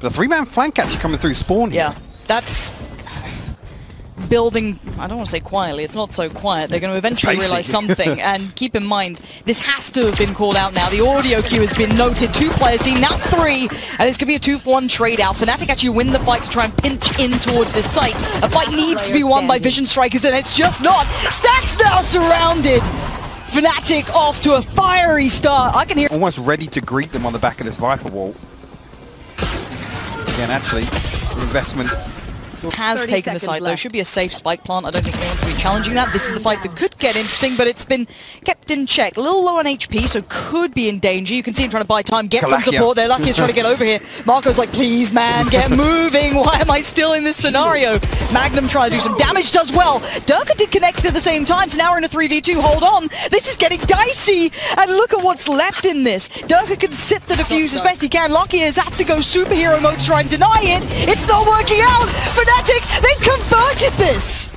The three-man flank actually coming through spawn here. Yeah, that's building, I don't want to say quietly, it's not so quiet. They're going to eventually Pacey. realize something. and keep in mind, this has to have been called out now. The audio cue has been noted. Two players seen, now three. And this could be a 2 for 1 trade out. Fnatic actually win the fight to try and pinch in towards this site. A fight needs to be won by Vision Strikers, and it's just not. Stax now surrounded. Fnatic off to a fiery start. I can hear. Almost ready to greet them on the back of this Viper wall. Again, actually, investment. Has taken the seconds site, though. Should be a safe spike plant. I don't think anyone's going to be challenging that. This is the fight that could get interesting, but it's been kept in check. A little low on HP, so could be in danger. You can see him trying to buy time, get some Kalakia. support there. Lucky is trying to get over here. MaKo's like, please, man, get moving. Why am I still in this scenario? Magnum trying to do some damage, does well. Derke did connect at the same time, so now we're in a 3v2. Hold on. This is getting dicey. And look at what's left in this. Derke can sit the defuse as best he can. Lucky has had to go superhero mode to try and deny it. It's not working out. Fnatic, they've converted this.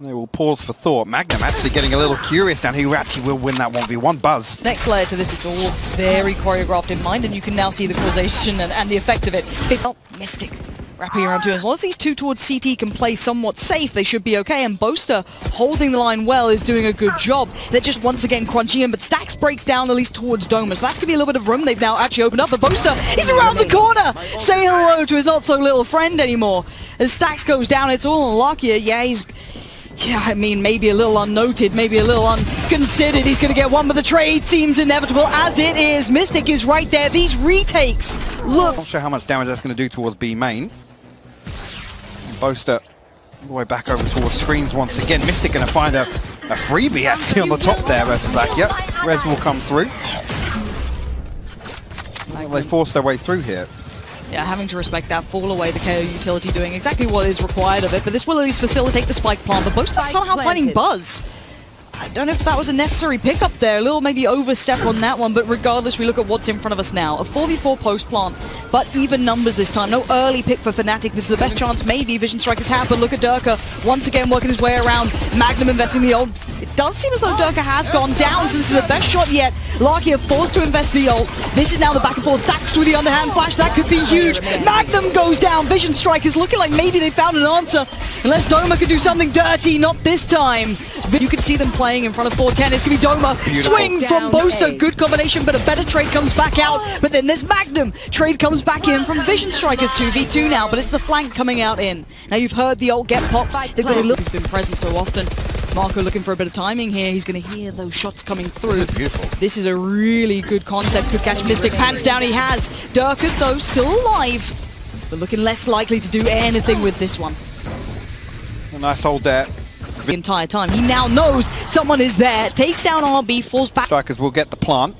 They will pause for thought. Magnum actually getting a little curious now who actually will win that 1v1. Buzz. Next layer to this, it's all very choreographed in mind, and you can now see the causation and, and the effect of it. Oh, Mistic wrapping around two. As long as these two towards CT can play somewhat safe, they should be okay. And Boaster holding the line well is doing a good job. They're just once again crunching in, but Stax breaks down at least towards Doma. So that's going to be a little bit of room they've now actually opened up. But Boaster is around the corner, Say hello to his not so little friend anymore. As Stax goes down, it's all on Lockyer. Yeah, he's yeah, I mean, maybe a little unnoted, maybe a little unconsidered. He's going to get one, but the trade seems inevitable as it is. Mistic is right there. These retakes look. Not sure how much damage that's going to do towards B main. Boaster all the way back over towards screens once again. Mistic going to find a, a freebie actually on the top there. Res is back. Yep, Res will come through. Well, they force their way through here. Yeah, having to respect that, fall away, the KAY/O utility doing exactly what is required of it, but this will at least facilitate the spike plant. The Boaster Spike somehow finding. Buzz. I don't know if that was a necessary pickup there. A little maybe overstep on that one, but regardless, we look at what's in front of us now. A 4v4 post plant, but even numbers this time. No early pick for Fnatic. This is the best chance maybe Vision Strikers have, but look at Derke once again working his way around. Magnum investing the ult. It does seem as though Derke has gone down, so this is the best shot yet. Lakia forced to invest the ult. This is now the back and forth. Stax through the underhand flash. That could be huge. Magnum goes down. Vision Strikers looking like maybe they found an answer. Unless Doma can do something dirty, not this time. But you can see them playing in front of 410. It's going to be Doma. Beautiful. Swing from Down Boaster. A. Good combination, but a better trade comes back out. But then there's Magnum. Trade comes back in from Vision Strikers 2v2 now, but it's the flank coming out in. Now you've heard the old get popped. They've got a look. He's been present so often. MaKo looking for a bit of timing here. He's going to hear those shots coming through. This is beautiful. This is a really good concept. Could catch Mistic. Pants down he has. Derke, though, still alive. But looking less likely to do anything with this one A nice hold there. The entire time. He now knows someone is there. Takes down RB, falls back. Strikers will get the plant.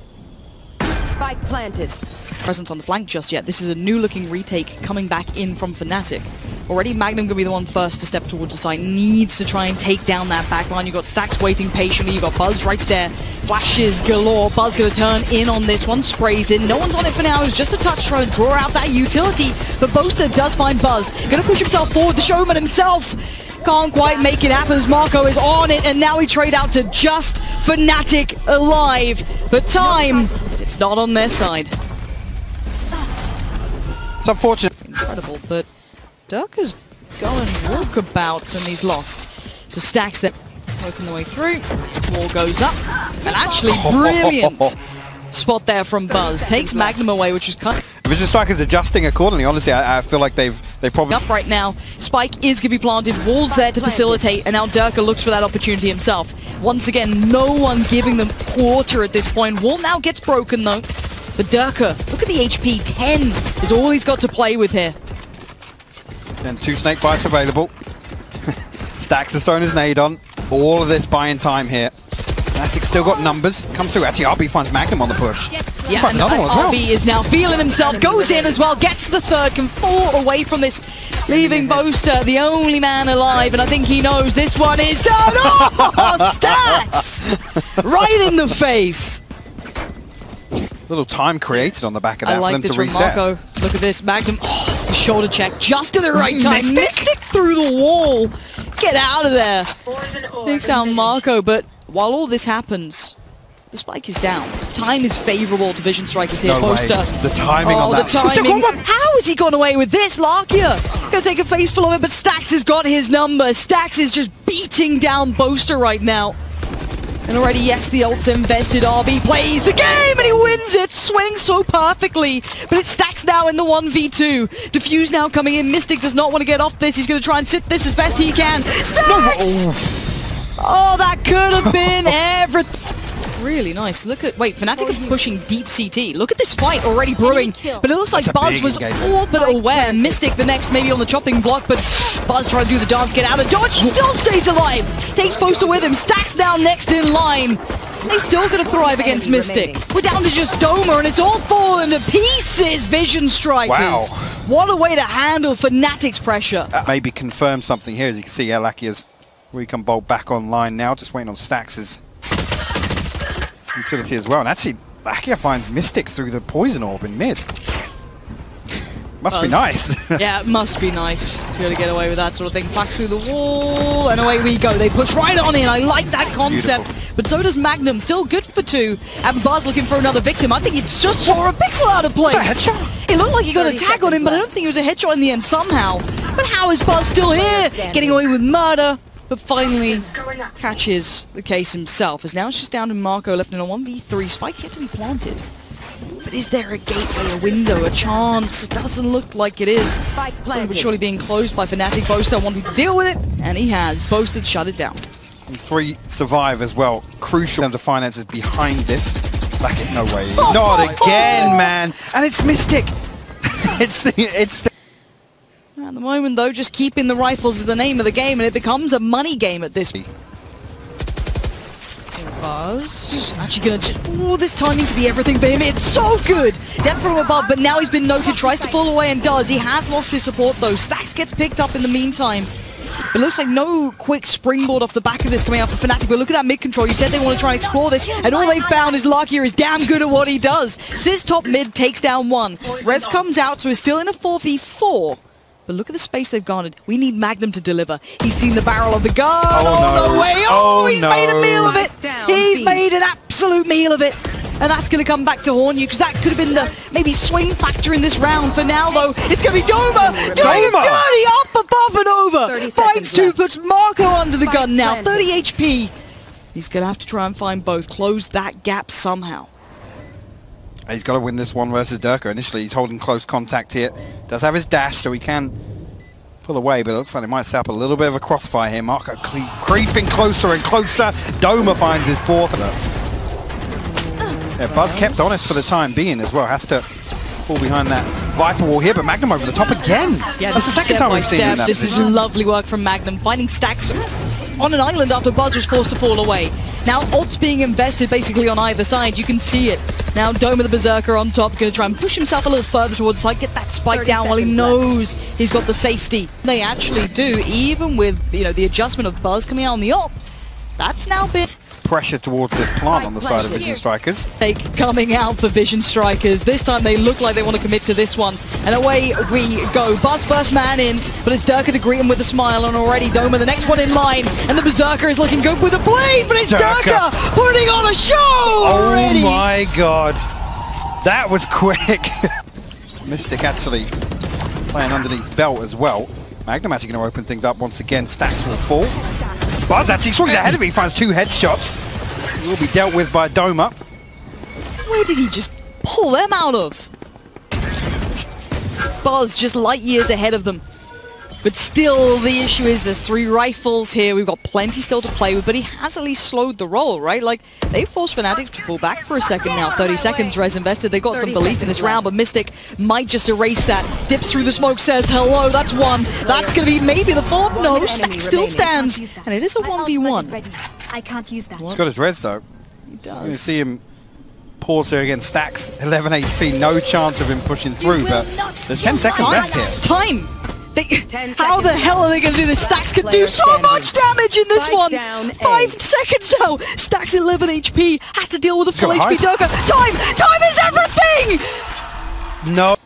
Spike planted. Presence on the flank just yet. This is a new looking retake coming back in from Fnatic. Already Magnum gonna be the one first to step towards the site. Needs to try and take down that back line. You've got Stax waiting patiently. You've got Buzz right there. Flashes galore. Buzz gonna turn in on this one. Sprays in. No one's on it for now. It's just a touch trying to draw out that utility. But Boaster does find Buzz. Gonna push himself forward. The showman himself. Can't quite make it happen as MaKo is on it, and now we trade out to just Fnatic alive. But time, it's not on their side. It's unfortunate. Incredible, but Dirk is going walkabouts and he's lost. So Stax there, working the way through. Wall goes up, and actually brilliant spot there from Buzz. Takes Magnum away, which is kind of Vision Strikers adjusting accordingly. Honestly, I, I feel like they've they probably up right now. Spike is going to be planted, walls there to facilitate, and now Derke looks for that opportunity himself. Once again, no one giving them quarter at this point. Wall now gets broken though. But Derke, look at the HP, 10 is all he's got to play with here. and two snake bites available. Stax has thrown his nade on. All of this buying time here. Fnatic still got numbers. Come through. Actually, RB finds Magnum on the push. Yeah, Finds and another one as well. RB is now feeling himself, goes in as well, gets the third, can fall away from this, leaving Boaster the only man alive, and I think he knows this one is done. Oh, Stax! Right in the face. Little time created on the back of that I for like them this to from reset. MaKo. Look at this, Magnum. Oh, the shoulder check just to the right time. Mistic? Mistic through the wall. Get out of there. Takes out MaKo, but while all this happens, The spike is down. Time is favourable to Vision Strikers here. No way. Boaster. The timing oh, on that. the timing. How has he gone away with this? Lakia gonna take a face full of it, but Stax has got his number. Stax is just beating down Boaster right now. And already, yes, the ult's invested. RB plays the game and he wins it, swings so perfectly. But it stacks now in the 1v2. Diffuse now coming in. Mistic does not want to get off this. He's going to try and sit this as best he can. Stax! Oh. oh, that could have been everything. Really nice. Look at wait, Fnatic is pushing deep CT. Look at this fight already brewing. But it looks like That's Buzz was engagement. all but aware. Mistic the next maybe on the chopping block, but Buzz trying to do the dance, get out of dodge. He still stays alive. Takes Boaster with him. Stax down next in line. He's still going to thrive against Mistic. We're down to just Doma, and it's all falling to pieces. Vision Strikers. Wow. What a way to handle Fnatic's pressure. That maybe confirm something here. As you can see, Alakia's Recon Bolt back online now, just waiting on Stax's utility as well. And actually, Lakia finds Mistic through the poison orb in mid. Must be oh. nice. yeah, it must be nice to be able to get away with that sort of thing. Flash through the wall, and away we go. They push right on in. I like that concept. Beautiful. But so does Magnum. Still good for two. And Buzz looking for another victim. I think he just saw a pixel out of place. What a headshot. It looked like he got a tag on him, but I don't think it was a headshot in the end somehow. But how is Buzz still here? Getting away with murder. But finally catches the case himself. As now it's just down to MaKo left in a 1v3. Spike yet to be planted. But is there a gateway, a window, a chance? It doesn't look like it is. Spike Slowly but surely being closed by Fnatic. Boaster wanting to deal with it, and he has. Boaster shut it down. And three survive as well. Crucial in terms of finances behind this. Back it, no way. Oh Not my again, God. man. And it's Mistic. it's the it's the At the moment, though, just keeping the rifles is the name of the game, and it becomes a money game at this. Buzz. Actually gonna... Ooh, this timing could be everything for him. It's so good! Death from above, but now he's been noted. Tries to fall away and does. He has lost his support, though. Stax gets picked up in the meantime. It looks like no quick springboard off the back of this coming out for Fnatic. But look at that mid control. You said they want to try and explore this, and all they found is Lakia is damn good at what he does. So this top mid takes down one. Rez comes out, so he's still in a 4v4. But look at the space they've garnered. We need Magnum to deliver. He's seen the barrel of the gun Oh, all no. the way. Oh, Oh, he's made a meal of it. Down, He's B. made an absolute meal of it. And that's going to come back to haunt you because that could have been the maybe swing factor in this round. For now, though, it's going to be Doma doing Doma! dirty up above and over. 30 Finds seconds two, left. puts MaKo under the Spike gun now. 30 HP. He's going to have to try and find both. Close that gap somehow. He's got to win this one versus Derke. Initially, he's holding close contact here. Does have his dash, so he can pull away, but it looks like they might set up a little bit of a crossfire here. MaKo cre- creeping closer and closer. Doma finds his fourth. Yeah, Buzz kept honest for the time being as well. Has to fall behind that Viper wall here, but Magnum over the top again. Yeah, That's the this is second time we've seen step. that This is lovely work from Magnum, finding Stax on an island after Buzz was forced to fall away. Now odds being invested basically on either side. You can see it. Now Dome of the Berserker on top, going to try and push himself a little further towards the side, get that spike down while he knows he's got the safety. They actually do, even with you know the adjustment of Buzz coming out on the op. That's now been Pressure towards this plant on the side of Vision Strikers. take coming out for Vision Strikers. This time they look like they want to commit to this one. And away we go. Buzz first man in, but it's Derke to greet him with a smile. And already Doma, the next one in line. And the Berserker is looking good with a blade, but it's Derke. Derke, putting on a show already. Oh my god. That was quick. Mistic actually playing underneath belt as well. Magnum actually going to open things up once again. Stax will fall. Buzz actually swings ahead of me, finds two headshots. He will be dealt with by Doma. Where did he just pull them out of? Buzz just light years ahead of them. But still, the issue is there's three rifles here. We've got plenty still to play with, but he has at least slowed the roll, right? Like, they forced Fnatic to pull back for a second now. 30 seconds, Res invested. They've got some belief in this seconds round, but Mistic might just erase that. Dips through the smoke, says hello. That's one. That's going to be maybe the fourth. One No, enemy Stack still stands. And it is a My ultimate is 1v1. I can't use that. He's got his res though. He You're going to does. see him pause here against Stax. 11 HP, no chance of him pushing through, but there's 10 seconds left here. Time! They, how the hell are they going to do this? Stax can do so standing. much damage in this Spike one! down, A. Five seconds now! Stax 11 HP, has to deal with a full got HP hide. Derke. Time! Time is everything! No.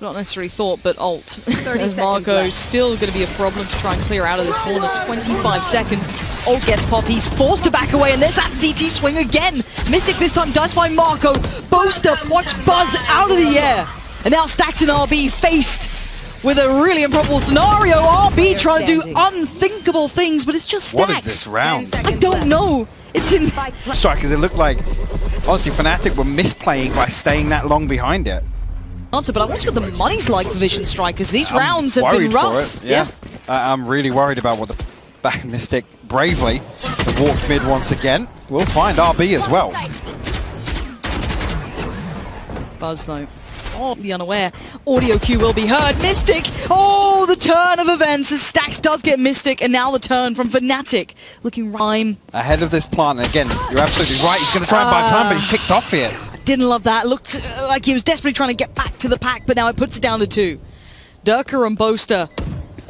Not necessarily thought, but alt. 30 As seconds MaKo left. still going to be a problem to try and clear out of this corner. 25 seconds. Alt gets pop. He's forced to back away, and there's that DT swing again. Mistic this time does find MaKo. Boaster, watch Buzz out of the air. And now Stax and RB faced with a really improbable scenario. RB trying to do unthinkable things, but it's just What Stax. is this round? I don't know. It's in. Spike pla- Strikers, it looked like, honestly, Fnatic were misplaying by staying that long behind it. answer, but I wonder what the money's like for Vision Strikers. These I'm rounds have been rough. For it. Yeah, I- I'm really worried about what the back Mistic bravely walked mid once again. We'll find RB as well. Buzz though. Oh, the unaware. Audio cue will be heard. Mistic! Oh, the turn of events as Stax does get Mistic, and now the turn from Fnatic. Looking rhyme. Ahead of this plant, and again, you're absolutely right. He's going to try and buy plant, but he's picked off here. Didn't love that. Looked uh, like he was desperately trying to get back to the pack, but now it puts it down to two. Derke and Boaster.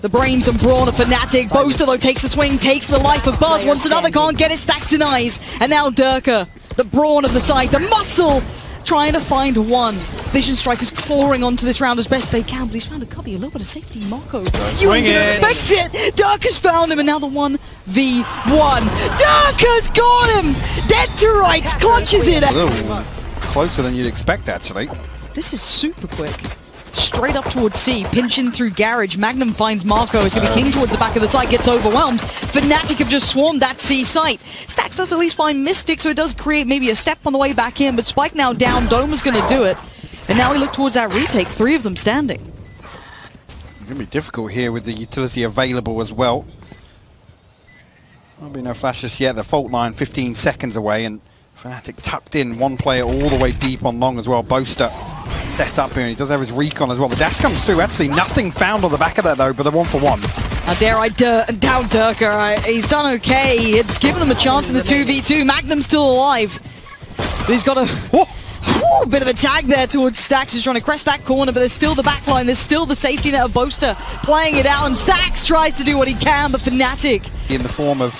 The brains and brawn of Fnatic. Boaster, though, takes the swing, takes the life of Buzz. Once another can't get it, Stax denies. And now Derke, the brawn of the side, the muscle, trying to find one. Vision Strikers clawing onto this round as best they can, but he's found a copy, a little bit of safety. MaKo, you swing wouldn't it. expect it. Derke's found him, and now the 1v1. Dark has got him! Dead to rights, clutches it. A little closer than you'd expect, actually. This is super quick. Straight up towards C, pinching through Garage. Magnum finds MaKo. It's going to be King towards the back of the site, gets overwhelmed. Fnatic have just swarmed that C site. Stax does at least find Mistic, so it does create maybe a step on the way back in, but Spike now down. Doma is going to do it. And now we look towards that retake, three of them standing. It's going to be difficult here with the utility available as well. There'll be no flashes yet. The fault line 15 seconds away, and Fnatic tucked in one player all the way deep on long as well. Boaster set up here, and he does have his recon as well. The dash comes through. Actually, nothing found on the back of that though, but a one for one. Uh, How dare I dur- down Derke? I, he's done okay. It's given them a chance in this 2v2. Magnum's still alive. But he's got a Whoa! Ooh, bit of a tag there towards Stax, who's trying to crest that corner, but there's still the back line. There's still the safety net of Boaster playing it out, and Stax tries to do what he can, but Fnatic. In the form of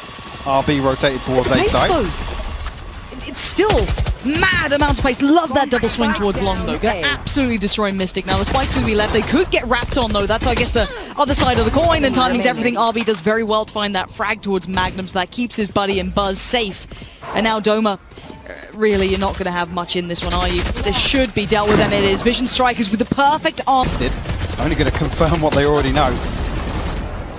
RB rotated towards A Pace, side. though. It's still mad amounts of pace. Love that double swing towards Long, though. Gonna absolutely destroy Mistic. Now, the spike's going to be left. They could get wrapped on, though. That's, I guess, the other side of the coin, and timing's everything. RB does very well to find that frag towards Magnum, so that keeps his buddy and Buzz safe. And now Doma. Uh, Really, you're not going to have much in this one, are you? This should be dealt with, and it is. Vision Strikers with the perfect answer. Did. Only going to confirm what they already know.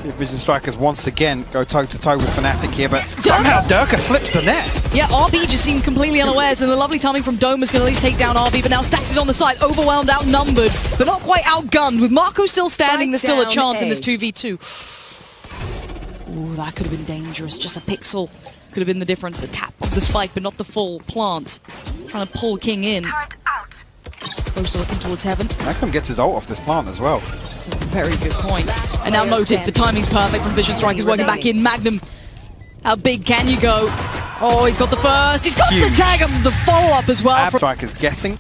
See if Vision Strikers once again go toe to toe with Fnatic here, but somehow Derke slips the net. Yeah, RB just seemed completely unawares, and the lovely timing from Doma is going to at least take down RB, but now Stax is on the side, overwhelmed, outnumbered, but not quite outgunned. With MaKo still standing, there's still a down chance in this 2v2. Ooh, that could have been dangerous. Just a pixel could have been the difference. A tap of the spike, but not the full plant. Trying to pull King in. Boaster looking towards heaven. Magnum gets his ult off this plant as well. That's a very good point. And now noted, the timing's perfect from Vision Strikers working back in. Magnum, how big can you go? Oh, he's got the first. He's got the tag and the follow-up as well. Ab from- Strikers guessing.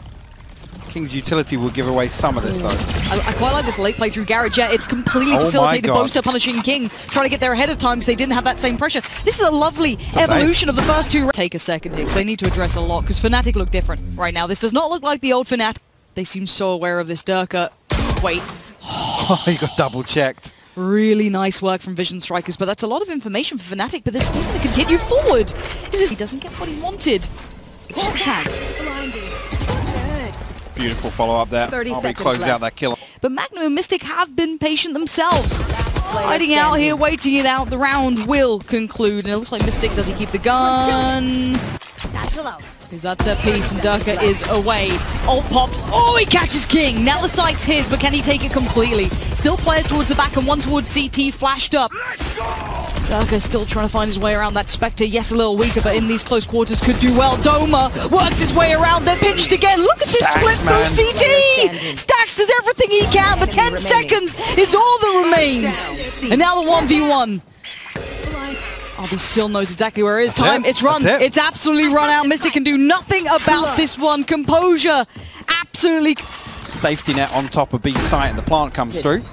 King's utility will give away some of this though. I, I quite like this late play through Garage. Yeah, it's completely Oh facilitated. Boaster punishing King, trying to get there ahead of time because they didn't have that same pressure. This is a lovely evolution of the first two. Take a second here they need to address a lot because Fnatic look different right now. This does not look like the old Fnatic. They seem so aware of this Derke. Wait, Oh, he got double checked. really nice work from Vision Strikers, but that's a lot of information for Fnatic, but they're still going to continue forward. He doesn't get what he wanted. Just a tag. Beautiful follow up there. 30 RB seconds closes left. out that kill. But Magnum and Mistic have been patient themselves. Hiding out here, waiting it out. The round will conclude, and it looks like Mistic does he keep the gun? Because that's a piece, and Derke is away. Ult popped. Oh, he catches King. Now the site's his, but can he take it completely? Still players towards the back and one towards CT, flashed up. Derke still trying to find his way around that Spectre. Yes, a little weaker, but in these close quarters could do well. Doma works his way around. They're pinched again. Look at this Stax, split man. through CT. Stax does everything he can for 10 seconds. It's all that remains. And now the 1v1. Oh, he still knows exactly where it is. That's Time. it. It's run. It. It's absolutely run out. Mistic can do nothing about this one. Composure. Absolutely. Safety net on top of B site and the plant comes through.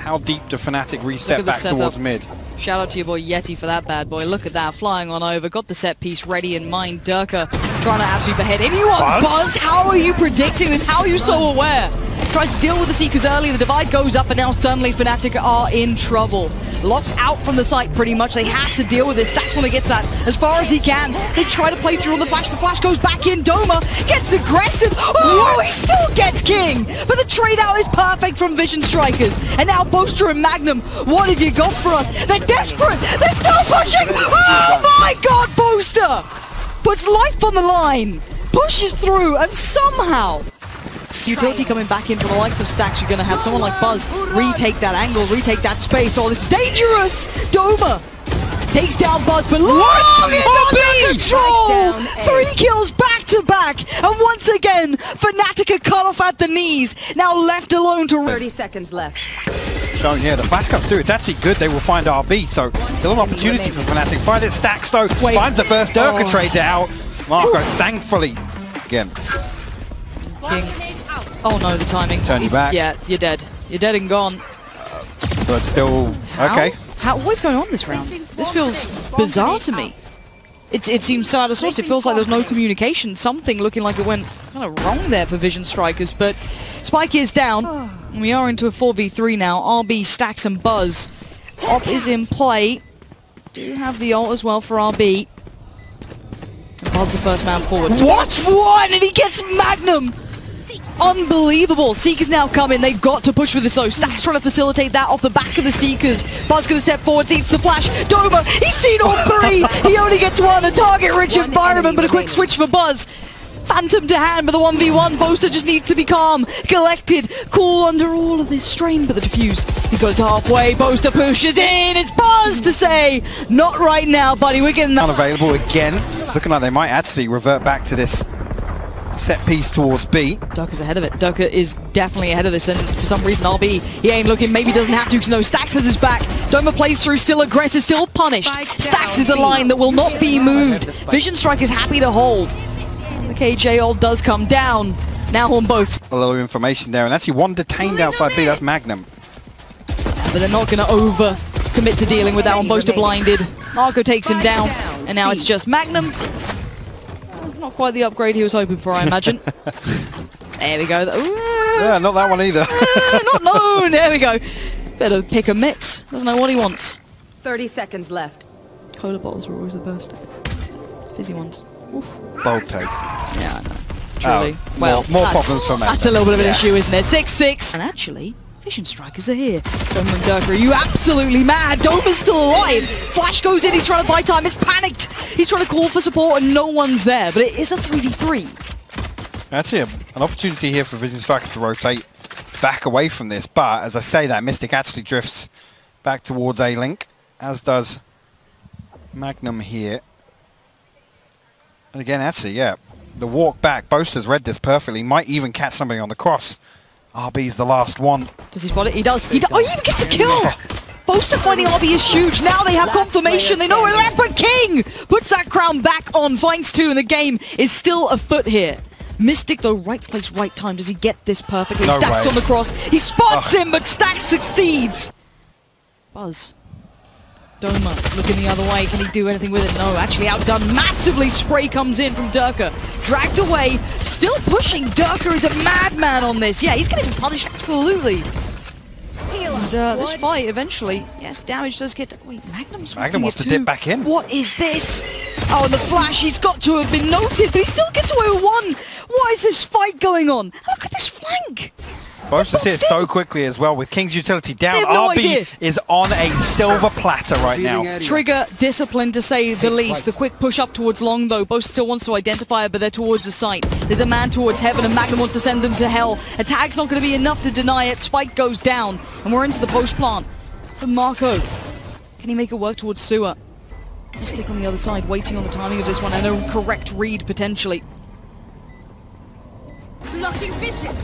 How deep do Fnatic Look reset back setup. towards mid? Shout out to your boy Yeti for that bad boy. Look at that. Flying on over. Got the set piece ready in mind. Derke trying to absolutely behead anyone. Buzz? Buzz, how are you predicting this? How are you so aware? Tries to deal with the Seekers early, the divide goes up, and now suddenly Fnatic are in trouble. Locked out from the site pretty much. They have to deal with this. Stax when he gets that as far as he can. They try to play through on the flash. The flash goes back in. Doma gets aggressive. Oh, he still gets King. But the trade out is perfect from Vision Strikers. And now Boaster and Magnum, what have you got for us? They're desperate. They're still pushing. Oh my god, Boaster puts life on the line, pushes through, and somehow utility coming back in for the likes of Stax. You're going to have someone like Buzz retake that angle, retake that space. Oh, this is dangerous! Doma takes down Buzz, but long is under control! Strike. Three kills back to back, and once again, Fnatic are cut off at the knees. Now left alone to 30 seconds left. Showing here, the flash comes through. It's actually good. They will find RB, so still an opportunity for Fnatic. Find it, Stax though. Wait. Finds the first. Derke Oh. trades it out. MaKo, thankfully, again, King. Oh no, the timing. Turn you back. Yeah, you're dead. You're dead and gone. Uh, but still How? okay. How, what's going on this round? This feels bizarre to me. It, it seems so out of sorts. It feels like there's no communication. Something looking like it went kind of wrong there for Vision Strikers. But Spike is down. and we are into a 4v3 now. RB, Stax, and Buzz. Op is in play. Do have the ult as well for RB. And Buzz the first man forward. What? One! And he gets Magnum! Unbelievable. Seekers now come in. They've got to push with this though. Stax trying to facilitate that off the back of the Seekers. Buzz going to step forward, eats the flash. Doma, he's seen all three. he only gets one. A target rich One environment, but a quick switch for Buzz. Phantom to hand but the 1v1. Boaster just needs to be calm, collected, cool under all of this strain. But the defuse, he's got it to halfway. Boaster pushes in. It's Buzz to say, not right now, buddy. We're getting that. Unavailable again. Looking like they might actually revert back to this set piece towards B. Derke's ahead of it. Derke is definitely ahead of this, and for some reason, RB, he ain't looking, maybe doesn't have to, because no, Stax has his back. Doma plays through, still aggressive, still punished. Spike Stax down. is the line that will not be moved. Vision Strike is happy to hold. The KJ ult does come down. Now on both. A little information there, and actually one detained outside B. That's Magnum. But they're not going to over commit to dealing with that one. Boaster blinded. MaKo takes him down, and now it's just Magnum. Not quite the upgrade he was hoping for, I imagine. there we go. Ooh. Yeah, not that one either. not known. There we go. Better pick a mix. Doesn't know what he wants. 30 seconds left. Cola bottles were always the best. Fizzy ones. Oof. Bold take. Yeah, I know. Truly. Oh, well, more- more that's- problems for Matt. That's a little bit of an Yeah. issue, isn't it? 6-6. And actually, Vision Strikers are here. Doma and Derke, are you absolutely mad? Doma's still alive. Flash goes in, he's trying to buy time. He's panicked. He's trying to call for support and no one's there. But it is a 3v3. Actually, a- an opportunity here for Vision Strikers to rotate back away from this. But as I say that, Mistic actually drifts back towards A-Link, as does Magnum here. And again, actually, yeah, the walk back, Boaster's read this perfectly. Might even catch somebody on the cross. RB's the last one. Does he spot it? He does. He do- oh, he even gets a kill! Boaster finding RB is huge. Now they have confirmation. They know where they're at. But King puts that crown back on. Finds two, and the game is still afoot here. Mistic, though, right place, right time. Does he get this perfectly? No Stax way. on the cross. He spots Ugh. him, but Stax succeeds. Buzz. Doma looking the other way. Can he do anything with it? No, actually outdone massively. Spray comes in from Derke. Dragged away. Still pushing. Derke is a madman on this. Yeah, he's going to be punished. Absolutely. And uh, this fight eventually, yes, damage does get. Wait, Magnum's Magnum wants it to dip back in. What is this? Oh, and the flash, he's got to have been noted, but he still gets away with one. What is this fight going on? Look at this flank. Boaster's here boxed so quickly as well with King's utility down. No RB idea. is on a silver platter right now. Trigger discipline to say the least. The quick push up towards long though. Both still wants to identify it, but they're towards the site. There's a man towards heaven, and Magnum wants to send them to hell. A tag's not going to be enough to deny it. Spike goes down, and we're into the post plant. For MaKo, can he make it work towards sewer? Stick on the other side, waiting on the timing of this one, and a correct read potentially. Blocking vision.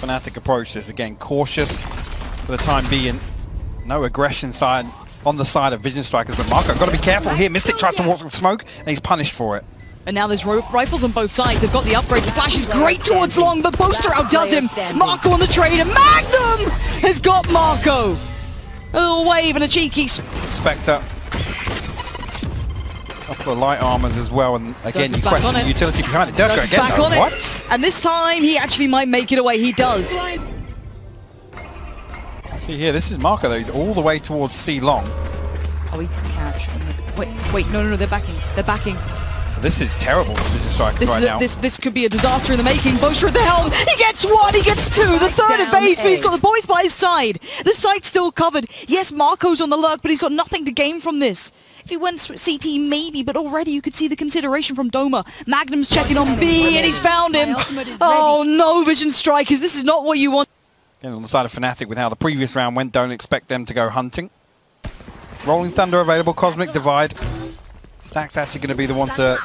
Fnatic approach this again, cautious for the time being. No aggression side on the side of Vision Strikers, but MaKo got to be careful here. Mistic tries to walk from smoke, and he's punished for it. And now there's rifles on both sides. They've got the upgrades. The flash is great towards long, but Boaster outdoes him. MaKo on the trade, and Magnum has got MaKo. A little wave and a cheeky. Spectre. Couple of light armors as well, and again, Dirk's you question the utility behind it. Dirk's again, back on what? it. And this time, he actually might make it away. He does. See here, this is MaKo though. He's all the way towards C long. Oh, he can catch. Wait, wait, no, no, no, they're backing. They're backing. This is terrible for Vision Strikers This right is a, now. this this could be a disaster in the making. Boaster at the helm. He gets one. He gets two. The third Down evades, but he's A. got the boys by his side. The site's still covered. Yes, MaKo's on the lurk, but he's got nothing to gain from this. If he went CT, maybe, but already you could see the consideration from Doma. Magnum's checking on B, and he's found him. My ultimate is Oh no, Vision Strikers! This is not what you want. Again, on the side of Fnatic with how the previous round went, don't expect them to go hunting. Rolling Thunder available, Cosmic Divide. Stack's actually going to be the one to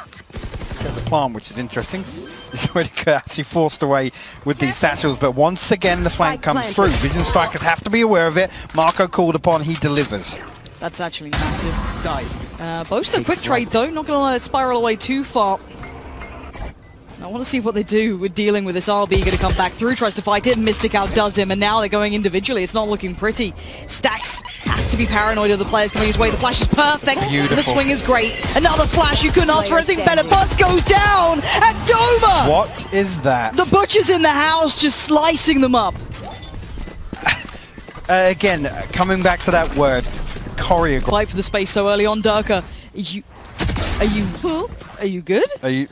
get the plant, which is interesting. He's already actually forced away with these satchels, but once again the flank comes through. Vision Strikers have to be aware of it. MaKo called upon, he delivers. That's actually massive. Uh, Boaster, quick trade though. Not going to let it spiral away too far. I want to see what they do with dealing with this RB. Going to come back through, tries to fight it. Mistic outdoes him, and now they're going individually. It's not looking pretty. Stax has to be paranoid of the players coming his way. The flash is perfect. Beautiful. The swing is great. Another flash. You couldn't ask for anything better. standing. Buzz goes down, and Doma. What is that? The butcher's in the house, just slicing them up. Uh, again, uh, coming back to that word, choreograph. Fight for the space so early on, Derke. Are you? Are you? Are you good? Are you?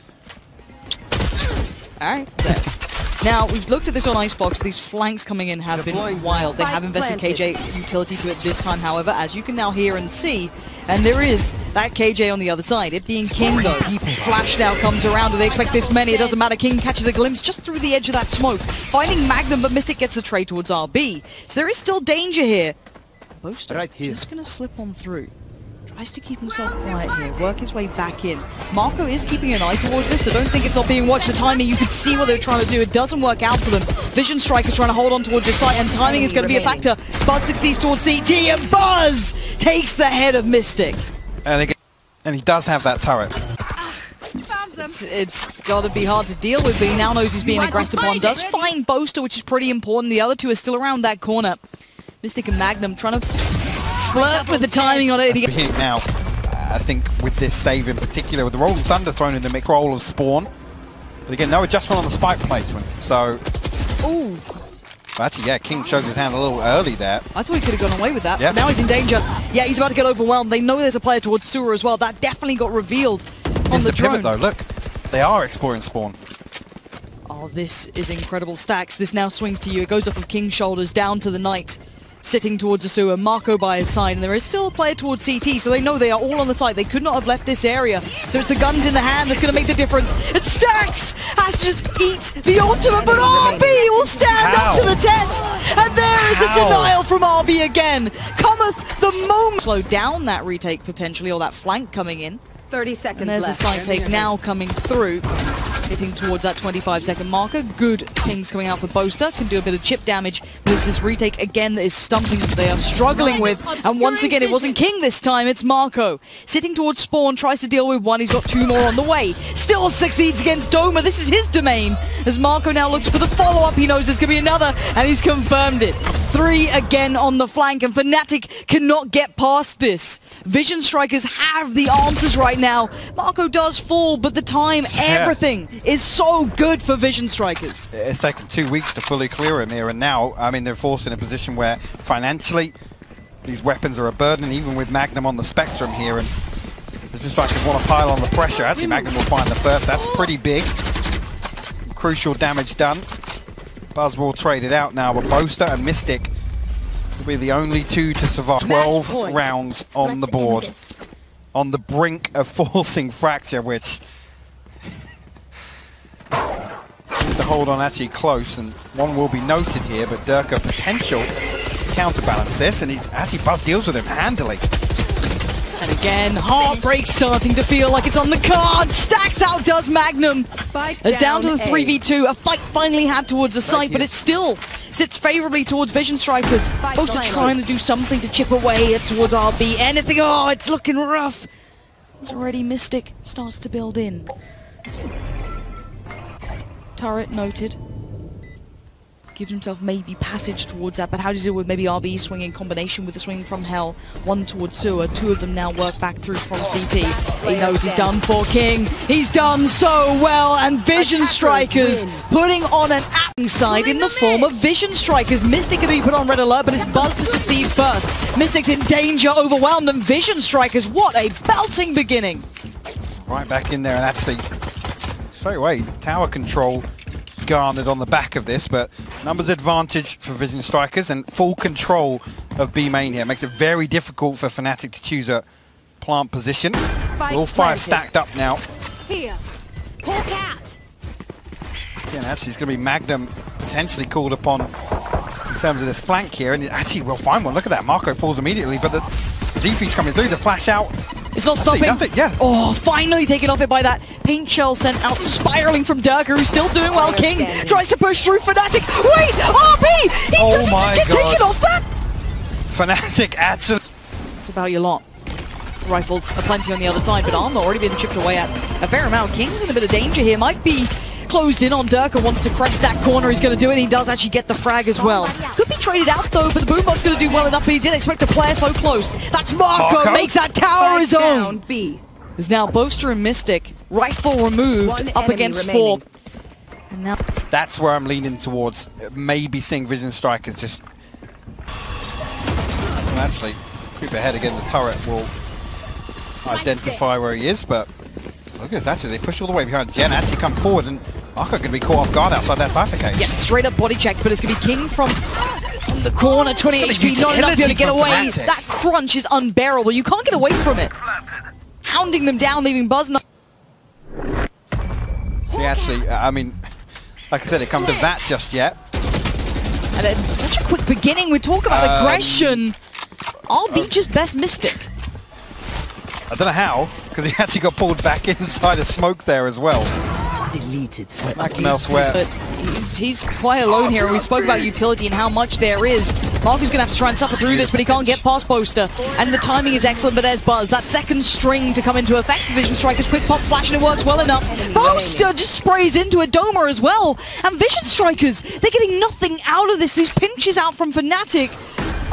Alright, that's. Now, we've looked at this on Icebox. These flanks coming in have been wild. They have invested KJ utility to it this time, however, as you can now hear and see. And there is that KJ on the other side. It being King, though. He Flash now comes around. Do they expect this many? It doesn't matter. King catches a glimpse just through the edge of that smoke. Finding Magnum, but Mistic gets the trade towards RB. So there is still danger here. Boaster Right here. just going to slip on through. Tries to keep himself quiet here, work his way back in. MaKo is keeping an eye towards this, so don't think it's not being watched. The timing, you can see what they're trying to do. It doesn't work out for them. Vision Strike is trying to hold on towards his site, and timing is going to be a factor. Buzz succeeds towards CT, and Buzz takes the head of Mistic. And, again, and he does have that turret. It's, it's got to be hard to deal with, but he now knows he's being want aggressed upon. fight Does it? find Boaster, which is pretty important. The other two are still around that corner. Mistic and Magnum trying to flirt with the timing on it. Here now, I think with this save in particular, with the Rolling Thunder thrown in the mix, roll of Spawn. But again, no adjustment on the spike placement. So, Ooh. actually, yeah, King shows his hand a little early there. I thought he could have gone away with that. Yeah. Now he's in danger. Yeah, he's about to get overwhelmed. They know there's a player towards Sewer as well. That definitely got revealed on Here's the, the, drone. pivot though, look. They are exploring Spawn. Oh, this is incredible Stax. This now swings to you. It goes off of King's shoulders down to the knight. Sitting towards the sewer, MaKo by his side, and there is still a player towards CT, so they know they are all on the side. They could not have left this area. So it's the guns in the hand that's going to make the difference. And Stax has to just eat the ultimate, but RB will stand How? up to the test. And there is the How? denial from RB again. Cometh the moment. Slow down that retake potentially, or that flank coming in. 30 seconds And there's a side take now coming through. Hitting towards that 25 second marker. Good things coming out for Boaster. Can do a bit of chip damage. But it's this retake again that is stumping them. They are struggling with. And once again, it wasn't King this time. It's MaKo. Sitting towards Spawn. Tries to deal with one. He's got two more on the way. Still succeeds against Doma. This is his domain. As MaKo now looks for the follow up. He knows there's going to be another. And he's confirmed it. Three again on the flank. And Fnatic cannot get past this. Vision Strikers have the answers right now. MaKo does fall, but the time, everything is so good for Vision Strikers. It's taken two weeks to fully clear him here, and now, I mean, they're forced in a position where financially these weapons are a burden, even with Magnum on the spectrum here. And it's just like they want to pile on the pressure. Actually, Magnum will find the first. That's pretty big. Crucial damage done. Buzzwall traded out now, but Boaster and Mistic will be the only two to survive. 12 rounds on the board. On the brink of forcing Fracture, which to hold on actually close, and one will be noted here, but Derke potential to counterbalance this, and he's actually Buzz deals with him handily. And again, heartbreak starting to feel like it's on the card. Stax out does Magnum. Spike As down to the A. 3v2, a fight finally had towards the site, but it still sits favorably towards Vision Strikers. Both are trying to do something to chip away towards RB. Anything, oh, it's looking rough. It's already Mistic starts to build in. Turret noted. gives himself maybe passage towards that, but how do you deal with maybe RB swinging combination with the swing from Hell, one towards Sewer, two of them now work back through from CT. He knows he's done for King, he's done so well, and Vision Strikers putting on an acting side in the form of Vision Strikers. Mistic can be put on red alert, but it's Buzz to succeed first. Mistic's in danger, overwhelmed, and Vision Strikers, what a belting beginning! Right back in there and actually straight away tower control garnered on the back of this, but numbers advantage for Vision Strikers and full control of B main here makes it very difficult for Fnatic to choose a plant position. All five planted. stacked up now. Here. Hawk out. Again, actually, it's going to be Magnum potentially called upon in terms of this flank here, and actually, we'll find one. Look at that, MaKo falls immediately, but the DP's coming through, the flash out. It's not stopping. nothing, yeah. Oh, finally taken off it by that paint shell sent out spiraling from Derke, who's still doing well. King tries to push through Fnatic. Wait, RB! He Oh doesn't just get God. taken off that. Fnatic adds us. It's about your lot. Rifles are plenty on the other side, but armor already been chipped away at a fair amount. King's in a bit of danger here. Might be closed in on Derke. Wants to crest that corner. He's going to do it. He does actually get the frag as well. Could be traded out though, but the Boombot's going to do well enough. But he didn't expect the player so close. That's MaKo. MaKo? Makes that tower his own. down, B. There's now Boaster and Mistic. Rifle removed One up against remaining. four. And now That's where I'm leaning towards. Maybe seeing Vision Strikers just. Well, actually, creep ahead again. The turret will identify where he is, but look at. Actually, they push all the way behind. Jen actually come forward, and going to be caught off guard outside that Cypher cage. Yeah, straight up body check, but it's going to be King from, from the corner, 20 Got HP, not enough to get away. Fnatic. That crunch is unbearable. You can't get away from it. Hounding them down, leaving Buzz not. See, actually, uh, I mean, like I said, it comes to that just yet. And it's such a quick beginning. We talk about Um, aggression. RB just best Mistic. I don't know how, because he actually got pulled back inside a smoke there as well. Deleted. Back from elsewhere. But he's, he's quite alone here. We spoke about utility and how much there is. MaKo's going to have to try and suffer through this, but he can't get past Boaster. And the timing is excellent, but there's Buzz. That second string to come into effect. Vision Strikers quick pop flash and it works well enough. Boaster just sprays into a Doma as well. And Vision Strikers, they're getting nothing out of this. These pinches out from Fnatic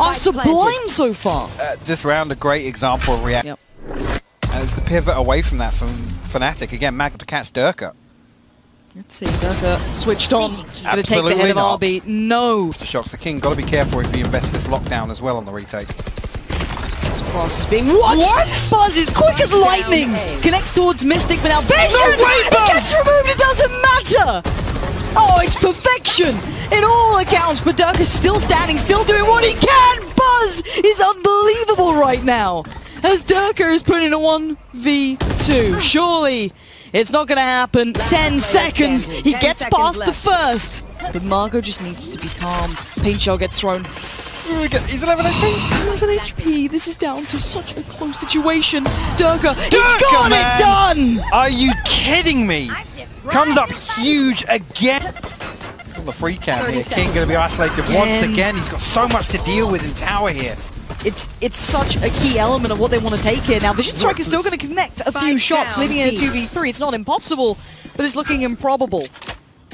are sublime so far. Uh, just round a great example of react. Yep. And it's the pivot away from that from Fnatic. Again, Mag to catch Derke. Let's see, Derke switched on. Gonna take the Absolutely head of not. RB. No. The shocks the king. Got to be careful if he invests this lockdown as well on the retake. This cross is being watched. What? Buzz is quick as lightning. Connects towards Mistic, but now Vision! No way, Buzz! gets removed, it doesn't matter! Oh, it's perfection in all accounts, but Dirk is still standing, still doing what he can! Buzz is unbelievable right now! As Derke is put in a 1v2. Surely it's not going to happen. 10 seconds. He gets past the first. But MaKo just needs to be calm. Paint shell gets thrown. He's 11 HP. 11 HP. This is down to such a close situation. Derke, he's Derke, got man! it done! Are you kidding me? Comes up huge again. On the free cam here, King seconds. going to be isolated once Again. again. He's got so much to deal with in tower here. It's it's such a key element of what they want to take here. Now, Vision Strike is still going to connect a few shots, leaving it a B. 2v3. It's not impossible, but it's looking improbable.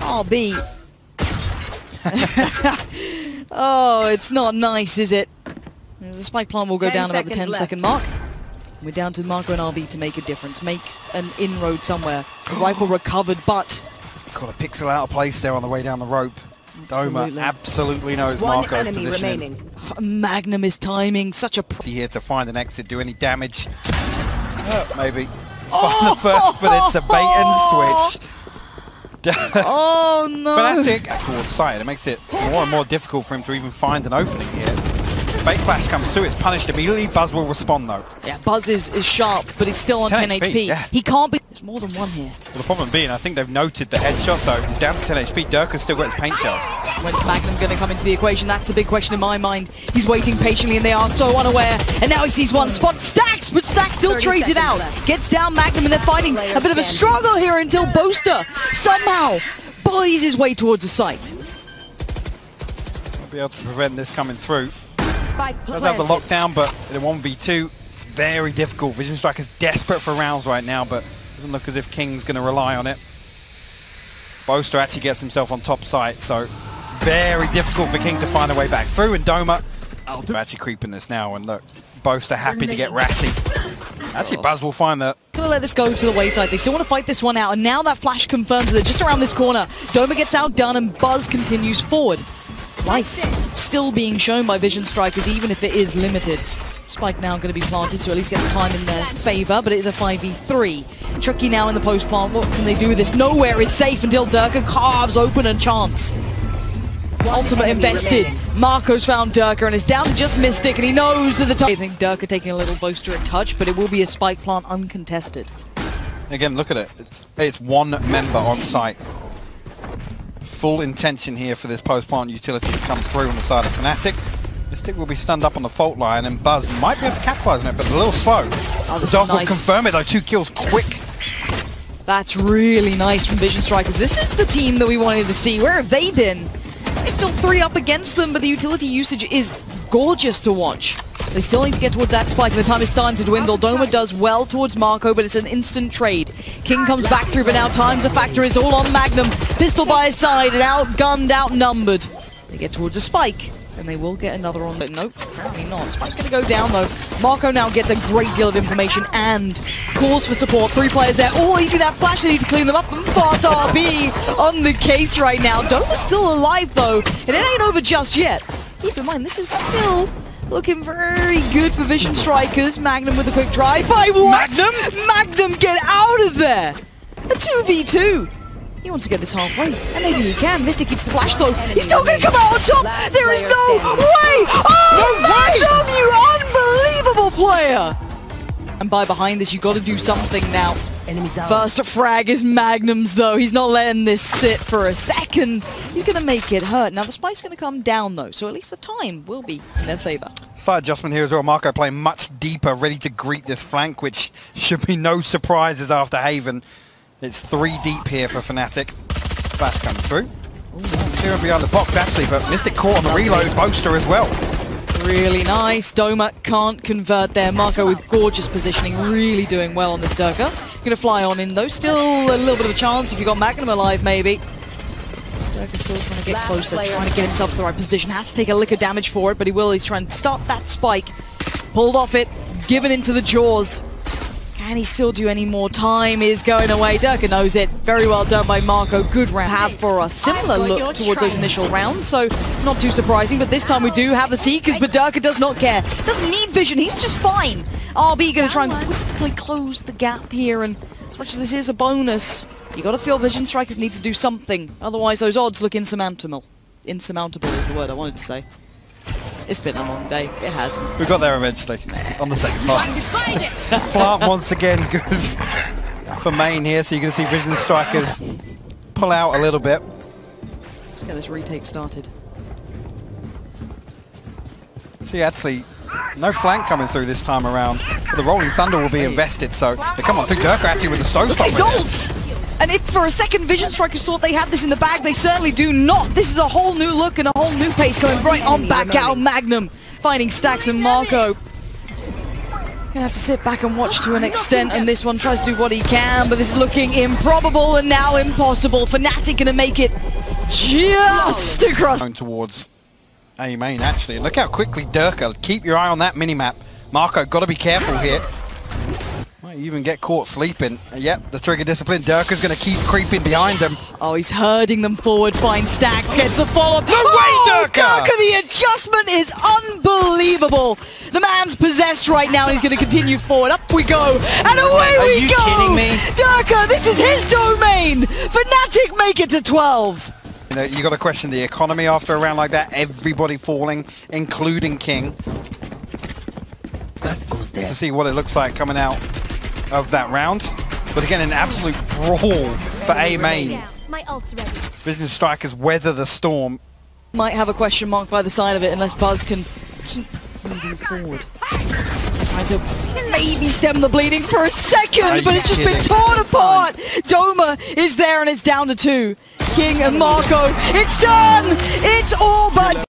Oh, B. oh, it's not nice, is it? The spike plant will go 10 down about the 10 seconds second mark. We're down to Marco and RB to make a difference, make an inroad somewhere. The rifle recovered, but Got a pixel out of place there on the way down the rope. Doma Absolutely. knows One MaKo's enemy positioning. remaining. Magnum is timing such a. Here to find an exit, do any damage. Uh, maybe. Find the first, but it's a bait and switch. oh no! Fnatic towards side. It makes it more and more difficult for him to even find an opening here. Fake flash comes through. It's punished immediately. Buzz will respond though. Yeah, Buzz is, is sharp, but he's still on 10, 10 HP. HP, yeah. He can't be. There's more than one here. Well, the problem being, I think they've noted the headshot, so he's down to 10 HP. Derke's still got his paint shells. When's Magnum going to come into the equation? That's the big question in my mind. He's waiting patiently, and they are so unaware. And now he sees one spot. Stax, but Stax still 30 trades it out. left. Gets down Magnum, and they're fighting a bit of a struggle here until Boaster somehow bullies his way towards the site. I'll be able to prevent this coming through. Spike Does have the lockdown, but in a 1v2, it's very difficult. Vision Strike is desperate for rounds right now, but doesn't look as if King's going to rely on it. Boaster actually gets himself on top site, so it's very difficult for King to find a way back through, and Doma oh, they're actually creeping this now, and look, Boaster happy to get ratty. Actually, Buzz will find that. Gonna let this go to the wayside. They still want to fight this one out, and now that flash confirms that just around this corner. Doma gets outdone, and Buzz continues forward. Life still being shown by Vision Strikers, even if it is limited. Spike now going to be planted to at least get the time in their favour, but it is a 5v3. Tricky now in the post plant. What can they do with this? Nowhere is safe until Derke carves open a chance. Ultimate invested. MaKo's found Derke and is down to just Mistic, and he knows that the time. I think Derke taking a little booster at touch, but it will be a spike plant uncontested. Again, look at it. It's, it's one member on site. Full intention here for this post-plant utility to come through on the side of Fnatic. Mistic will be stunned up on the fault line, and Buzz might be able to capitalize on it, but a little slow. Oh, the this dog is will confirm it, though. Two kills quick. That's really nice from Vision Strikers. This is the team that we wanted to see. Where have they been? They're still three up against them, but the utility usage is gorgeous to watch. They still need to get towards that spike, and the time is starting to dwindle. Doma does well towards MaKo, but it's an instant trade. King comes back through, but now time's a factor. It's all on Magnum. Pistol by his side, and outgunned, outnumbered. They get towards a spike, and they will get another on, but nope, apparently not. Spike's gonna go down, though. MaKo now gets a great deal of information and calls for support. Three players there. Oh, easy that flash. They need to clean them up. And fast RB on the case right now. Doma's still alive, though, and it ain't over just yet. Keep in mind, this is still looking very good for Vision Strikers. Magnum with a quick drive. By what? Magnum? Magnum, get out of there! A 2v2. He wants to get this halfway, and maybe he can. Mistic gets the flash though. He's still going to come out on top. There is no way. Oh, No Magnum, you unbelievable player! And by behind this, you got to do something now. First frag is Magnum's though. He's not letting this sit for a second. He's going to make it hurt. Now the spike's going to come down though, so at least the time will be in their favor. Slight adjustment here as well. MaKo playing much deeper, ready to greet this flank, which should be no surprises after Haven. It's three deep here for Fnatic. Flash comes through. Zero behind the box actually, but Mistic caught on the reload. Boaster as well. Really nice. Doma can't convert there. MaKo with gorgeous positioning, really doing well on this Derke. Gonna fly on in though. Still a little bit of a chance if you got Magnum alive, maybe. Derke's still trying to get closer, trying to get himself to the right position. Has to take a lick of damage for it, but he will. He's trying to stop that spike. Pulled off it, given into the jaws. Can he still do any more? Time is going away. Derke knows it. Very well done by MaKo. Good round. Have for a similar look towards those initial rounds, so not too surprising. But this time we do have the Seekers, but Derke does not care. Doesn't need vision. He's just fine. RB going to try and quickly close the gap here, and as much as this is a bonus, you got to feel Vision Strikers need to do something. Otherwise, those odds look insurmountable. Insurmountable is the word I wanted to say. It's been a long day. It has. We got there eventually on the second part. Plant once again good for main here, so you can see Vision Strikers pull out a little bit. Let's get this retake started. See, actually, no flank coming through this time around. But the Rolling Thunder will be invested, so they come on through Derke actually with the Stone Look at these ults! And if for a second Vision Strikers thought they had this in the bag, they certainly do not. This is a whole new look and a whole new pace coming right on back out. Magnum finding Stax and MaKo. Gonna have to sit back and watch to an extent, and this one tries to do what he can, but this is looking improbable and now impossible. Fnatic gonna make it just across. Towards A main, actually. Look how quickly Derke, keep your eye on that minimap. MaKo, got to be careful here. Might even get caught sleeping. Yep, the trigger discipline. Derke's going to keep creeping behind him. Oh, he's herding them forward. Finds Stax, gets a follow-up. No way, oh, Derke! The adjustment is unbelievable. The man's possessed right now, and he's going to continue forward. Up we go, and away Are we you go. kidding me? Derke, this is his domain. Fnatic make it to 12. You know, you got to question the economy after a round like that. Everybody falling, including King. To see what it looks like coming out of that round. But again, an absolute brawl for A main. My ult's ready. Vision Strikers weather the storm. Might have a question mark by the side of it unless Buzz can keep moving forward. Trying to maybe stem the bleeding for a second, but it's just been torn apart. Doma is there and it's down to two. King and MaKo, it's done! It's all but